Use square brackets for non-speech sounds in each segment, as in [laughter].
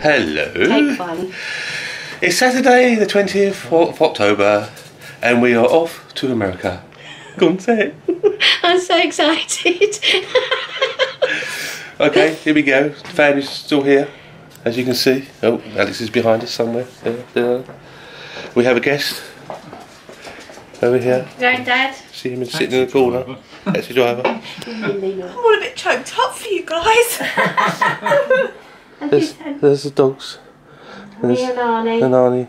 Hello. Take one. It's Saturday, the 20th of October, and we are off to America. Go on, say it. [laughs] I'm so excited. [laughs] Okay, here we go. The fan is still here, as you can see. Oh, Alex is behind us somewhere. There, there. We have a guest over here. Granddad. See him sitting in the corner. That's the driver. I'm all a bit choked up for you guys. [laughs] There's, there's the dogs. There's Me and Arnie. and Arnie,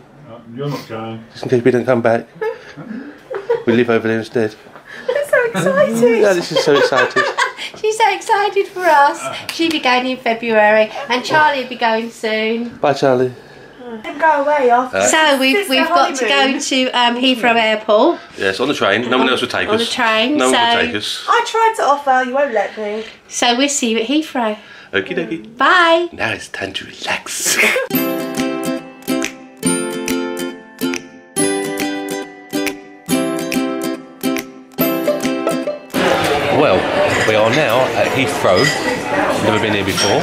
You're not going. just in case we don't come back. We live over there instead. I'm so excited. Alex is so excited. [laughs] She's so excited for us. She'll be going in February, and Charlie will be going soon. Bye, Charlie. Didn't go away after. So we've we've got to go to um, Heathrow Airport. Yes, on the train. No one else would take On us. the train, No one so- would take us. I tried to offer, you won't let me. So we'll see you at Heathrow. Okie dokie. Bye. Now it's time to relax. well, we are now at Heathrow. Never been here before.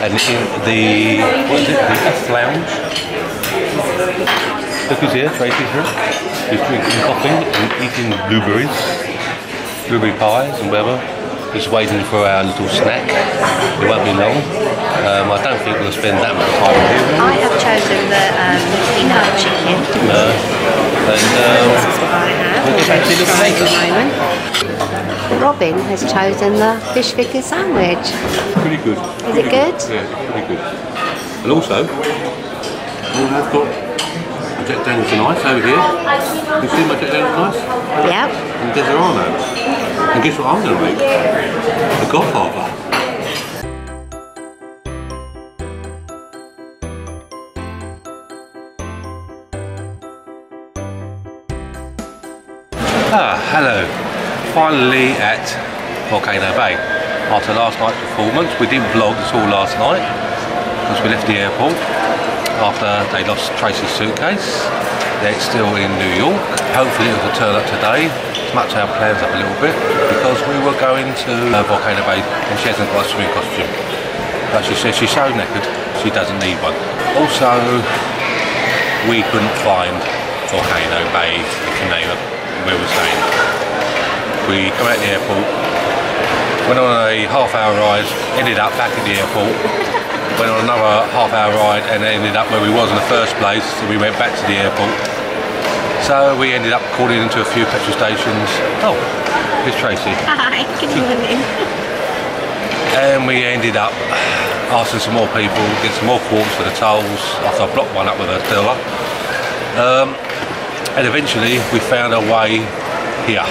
And in the what is it? The F Lounge. Look who's here, Tracey's here. He's drinking coffee and eating blueberries, blueberry pies and whatever. Just waiting for our little snack. It won't be long. Um, I don't think we'll spend that much time here. I have chosen the um, peanut chicken. No. And um, This is what I have. We'll get back to the try at the moment. Robin has chosen the fish finger sandwich. pretty good. Is it good? Yeah, pretty good. And also, I've got my Jack Daniels and Ice over here. You see my Jack Daniels and Ice? Yep. And Disaronno. And guess what I'm going to make? The Godfather. Ah, hello. Finally at Volcano Bay. After last night's performance, we didn't vlog at all last night because we left the airport after they lost Tracey's suitcase. They're still in New York. Hopefully it will turn up today. Much our plans up a little bit because we were going to uh, Volcano Bay and she hasn't got a swimming costume. But she says she's so knackered she doesn't need one. Also, we couldn't find Cabana Bay, if you name it, where we're staying. We come out the airport, went on a half hour ride, ended up back at the airport, went on another half hour ride and ended up where we was in the first place, so we went back to the airport. So we ended up calling into a few petrol stations. Oh, it's Tracey. Hi. Good morning. And we ended up asking some more people, get some more quotes for the tolls after I blocked one up with a dealer. Um, and eventually we found our way here.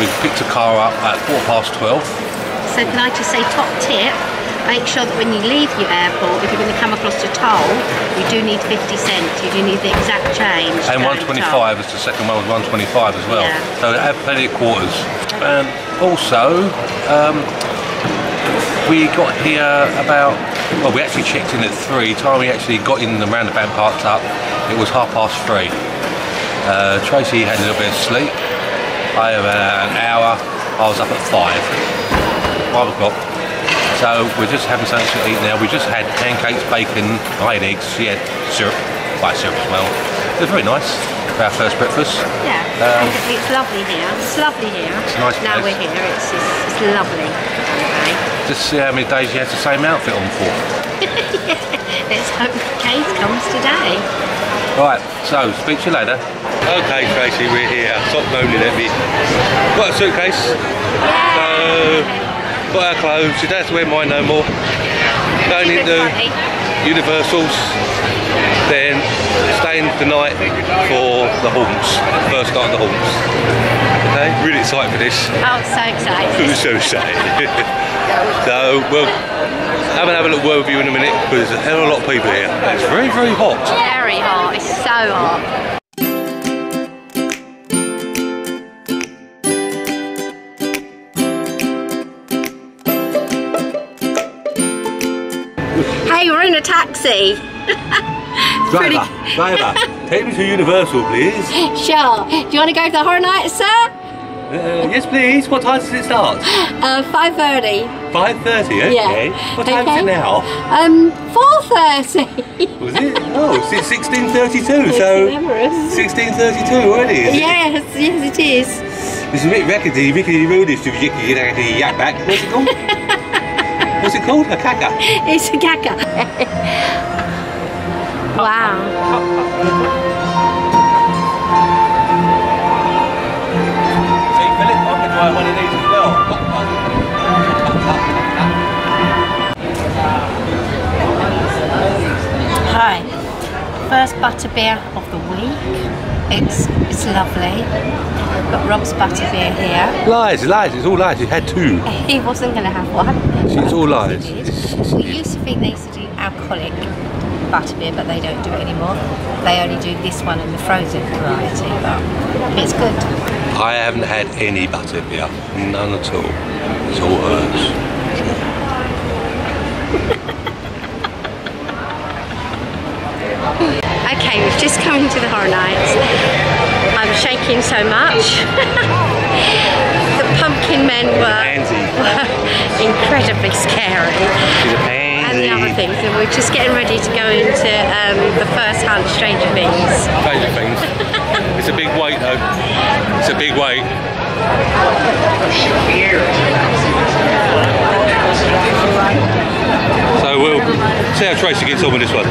We picked a car up at quarter past 12. So can I just say top tip? Make sure that when you leave your airport, if you're going to come across a toll, you do need 50 cents. You do need the exact change. And 125 toll. is the second one was 125 as well. Yeah. So have plenty of quarters. Um, also, um, we got here about, well, we actually checked in at three. Time we actually got in the roundabout parked up, it was half past three. Uh, Tracey had a little bit of sleep. I had about an hour. I was up at five, five o'clock. So we're just having something to eat now. We just had pancakes, bacon, I had eggs. She had syrup, white syrup as well. It was very nice for our first breakfast. Yeah, Um, it's lovely here. It's lovely here. It's a nice Now place. we're here. It's, it's, it's lovely. Okay. Just see how many days you had the same outfit on for. [laughs] Let's hope Kate comes today. Right, so speak to you later. Okay, Tracey, we're here. Stop moaning at me. Got a suitcase. So, got our clothes. You don't have to wear mine no more. Going into. Universals. Then staying the night for the haunts. First night of the haunts. Okay, really excited for this. Oh, so excited. I'm [laughs] so excited. [laughs] so we'll have a, have a little word with you in a minute because there's a hell of a lot of people here. It's very, very hot. Very hot. It's so hot. Hey, we're in a taxi. [laughs] Pretty- Driver, driver, take me to Universal, please. Sure. Do you want to go to the Horror Night, sir? Uh, yes, please. What time does it start? [gasps] Uh, 5.30. 5.30, okay. Yeah. What time is it now? Um, 4.30. [laughs] Was it? Oh, it's 16.32, so... 16.32 already, is it? Yes, yes it is. It's a bit rickety, rickety roadish to rickety, rickety, yak back. What's it called? [laughs] What's it called? A caca. It's a gaga. wow. See, Philip, I can drive one of these as well. Hi. First butterbeer of the week. It's it's lovely. Got Rob's butterbeer here. Lies, lies, it's all lies. He had two. He wasn't going to have one. It's all lies. We used to think they used to do alcoholic butterbeer, but they don't do it anymore. They only do this one and the frozen variety, but it's good. I haven't had any butter beer. None at all. It's all herbs. [laughs] Okay, we've just come into the Horror Nights. I'm shaking so much. [laughs] the pumpkin men were Pansy. [laughs] incredibly scary. And the other things, and we're just getting ready to go into um, the first hunt, Stranger Things. Stranger things. It's a big weight though. It's a big weight. So we'll see how Tracey gets on with this one.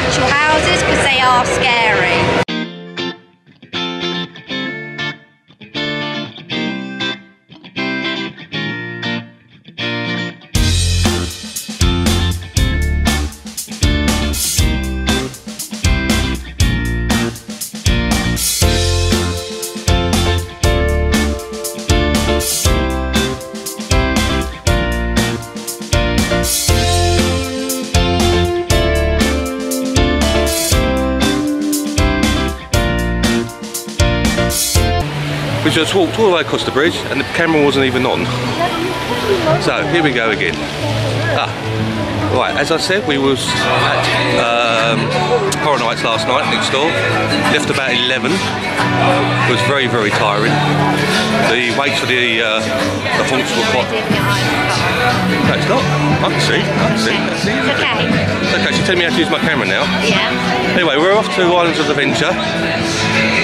Actual houses because they are scary. We just walked all the way across the bridge and the camera wasn't even on. So here we go again. Ah, right, as I said, we was at um, Horror Nights last night next door. Left about 11. It was very, very tiring. The wait for the, uh, the haunts were quite... No, it's not. I can see. I can see. It's okay. It's okay, she's telling me how to use my camera now. Yeah. Anyway, we're off to Islands of the Adventure.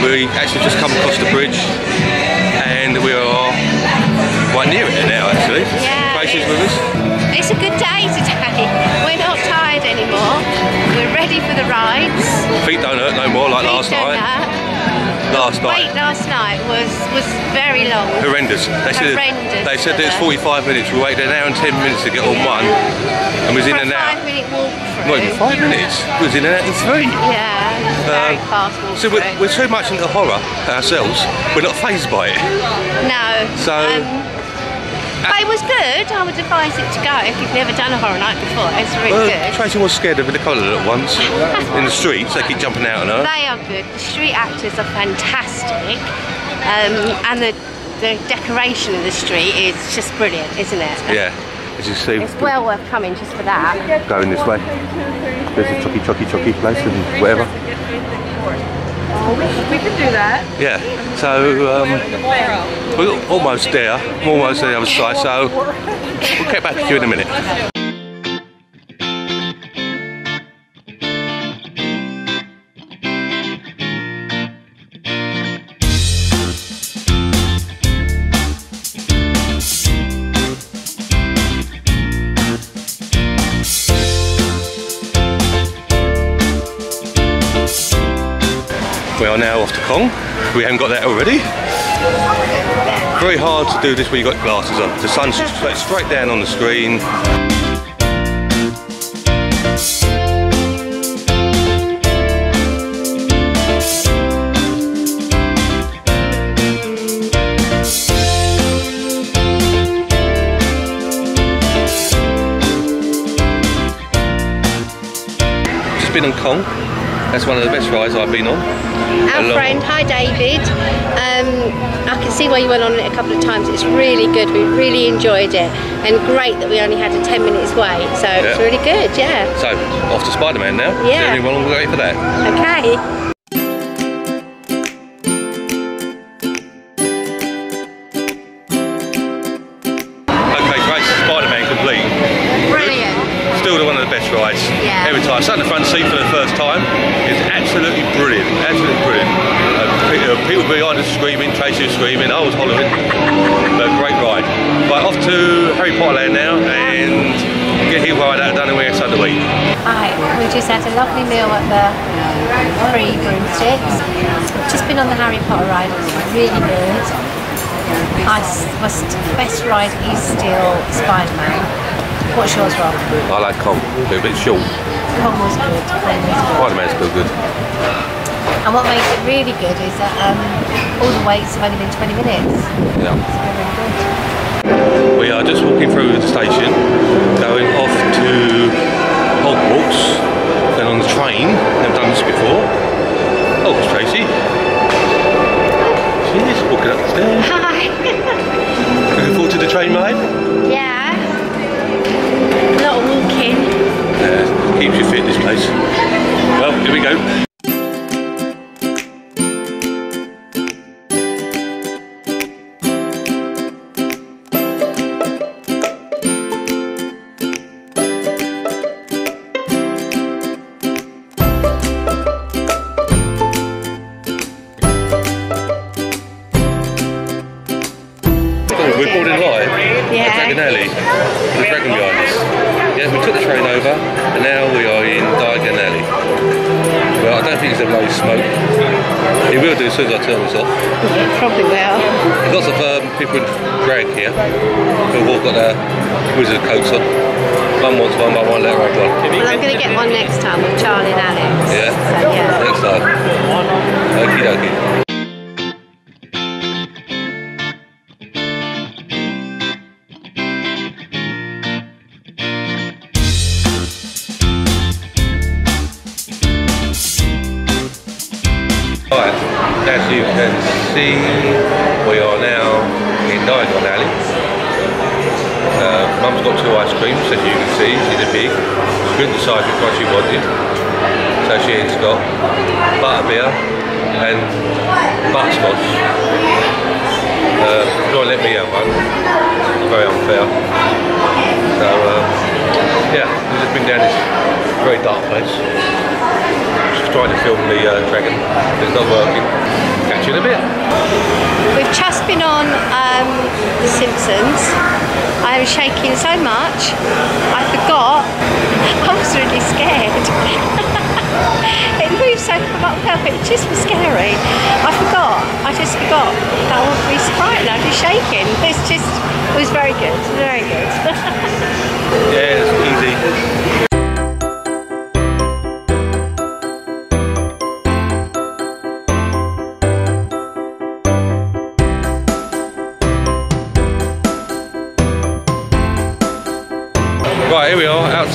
We actually just come across the bridge and we are quite near it now actually. Yeah, Tracey's with us. It's a good day today. We're not tired anymore. We're ready for the rides. Feet don't hurt no more like last Feet don't night. hurt. Last Wait night. last night was was very long. Horrendous. They said, Horrendous they said it's 45 minutes. We waited an hour and 10 minutes to get on one and was in For a and out. five minute walk through. Not even five minutes. We was in and out in three. Yeah, very Um, fast walk So we're, we're too much into horror ourselves. We're not phased by it. No. So- Um, but it was good. I would advise it to go if you've never done a horror night before. It's really Well, good. Tracey was scared of Nicola at once in the streets. They keep jumping out on her. They are good. The street actors are fantastic, um, and the the decoration of the street is just brilliant, isn't it? Yeah. As you see, It's well worth coming just for that. going this way. There's a chucky, chucky, chocky place and whatever. We can do that. Yeah. So um, we're almost there. Almost on the other side. So we'll get back to you in a minute. Kong. We haven't got that already. Very hard to do this when you've got glasses on. The sun's straight down on the screen. Just been on Kong. That's one of the best rides I've been on. Our Along- friend, hi David. Um, I can see why you went on it a couple of times. It's really good. We really enjoyed it, and great that we only had a 10 minutes wait. So it's really good. Yeah. So, off to Spider-Man now. Yeah. Is anyone wait for that? Okay, screaming, Tracey was screaming, oh, I was hollering. But great ride. Right, off to Harry Potter Land now and get here right out done and we're Sunday week. Hi, we just had a lovely meal at the Three Broomsticks. Just been on the Harry Potter ride, it was really good. I s- was best ride is still Spider-Man. What's yours, Rob? I like Kong. They're a bit short. Kong was good. Kong was good. Spider-Man's still good. And what makes it really good is that um, all the waits have only been 20 minutes. Yeah. So really good. We are just walking through the station, going off to Hogwarts, then on the train. Never done this before. Oh, it's Tracey. She is walking up the stairs. [laughs] Hi. Looking forward to the train ride. yeah. A lot of walking. Yeah, keeps you fit this place. Well, here we go. Train over, and now we are in Diagon Alley. Well, I don't think it's a bloody smoke. It will do as soon as I turn this off. It probably will. Lots of um, people in drag here who've all got their wizard coats on. One wants one, but I won't let her have one. Well, I'm going to get one next time with Charlie and Alex. Yeah? So, yeah. Next time. Okie dokie. See, we are now in Diagon Alley. Uh, Mum's got two ice creams, as you can see, she's a pig. She couldn't decide which one she wanted. So she has got butterbeer and butterscotch. Uh, don't let me have one. Very unfair. So, uh, yeah, we've just been down this very dark place. Trying to film the uh, dragon. It's not working. Catch you in a bit. We've just been on um, The Simpsons. I was shaking so much, I forgot. [laughs] I was really scared. [laughs] it moved so far, it just was scary. I forgot. I just forgot that I would be frightened. I'd be shaking. It's just, it was very good, very good. [laughs] Yeah,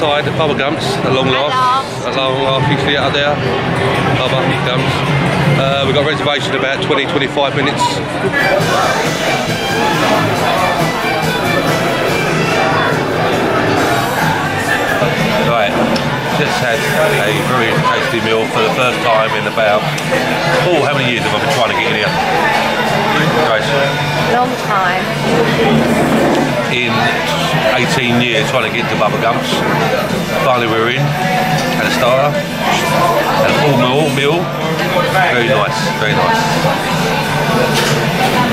outside the Bubba Gumps at long last. At long last, you see it out there. Bubba Gumps. Uh, we've got a reservation about 20 25 minutes. Right, just had a very tasty meal for the first time in about, oh, how many years have I been trying to get in here? Guys, Long time. In 18 years trying to get to Bubba Gumps. Finally we're in, had a starter, had a full meal, meal. Very nice, very nice.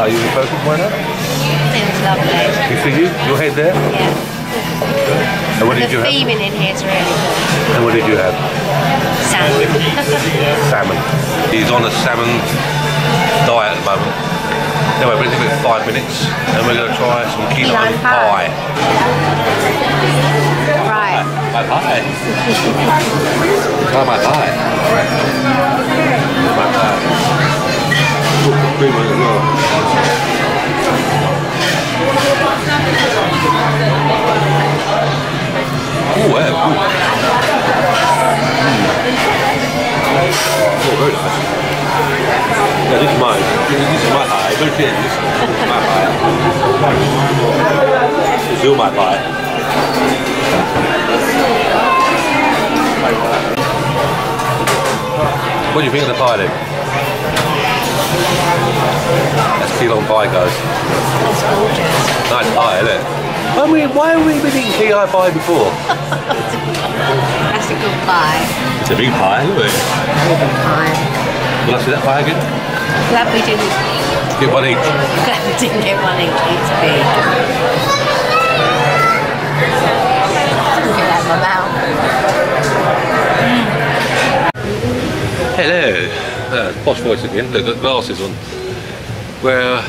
Are you in focus right now? Was lovely. You see you? Your head there? Yeah. And what did The you have? theming in here is really good. And what did you have? Salmon. [laughs] salmon. He's on a salmon diet at the moment. Anyway, we're going to give it five minutes and we're going to try some key lime pie. pie. right. My pie. Try my pie. My pie. Cream on as well. Oh, good. Hmm. Oh, very nice. Yeah, this is mine. This is my pie. Don't share this. This my pie. This is my pie. What do you think of the pie then? That's key long pie goes. That's gorgeous. Nice pie, isn't it? I mean, why have we been eating key high pie before? [laughs] That's a good pie. It's a big pie, isn't it? Very good pie. Will I see that pie again? Glad we didn't, Get one each. [laughs] didn't get one each. It's big. Get out my mouth. Hello. Uh, posh voice again. Look, got glasses on. We're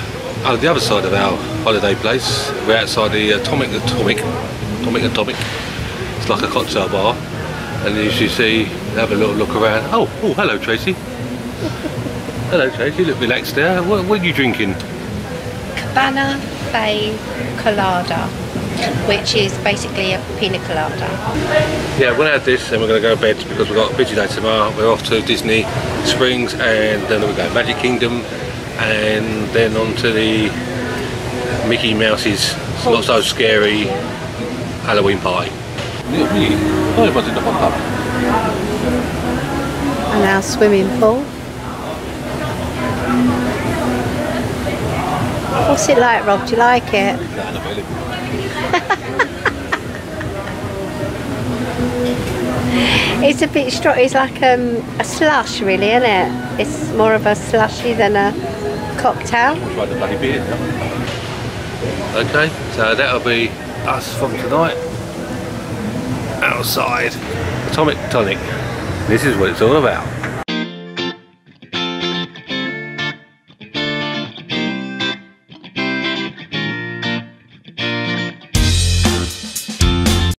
on the other side of our holiday place. We're outside the Atomic Tonic. Atomic Tonic. It's like a cocktail bar. And as you see, have a little look around. Oh, oh, hello Tracey. Hello Tracey, look relaxed there. What, what are you drinking? Cabana Bay Colada, which is basically a pina colada. Yeah, we're gonna have this and we're gonna go to bed because we've got a busy day tomorrow. We're off to Disney Springs and then we go Magic Kingdom and then on to the Mickey Mouse's not so scary Halloween party. And our swimming pool. What's it like, Rob? Do you like it? [laughs] It's a bit strong. It's like um, a slush, really, isn't it? It's more of a slushy than a cocktail. Try the bloody beer now. Okay, so that'll be us from tonight. Outside. Atomic Tonic. This is what it's all about.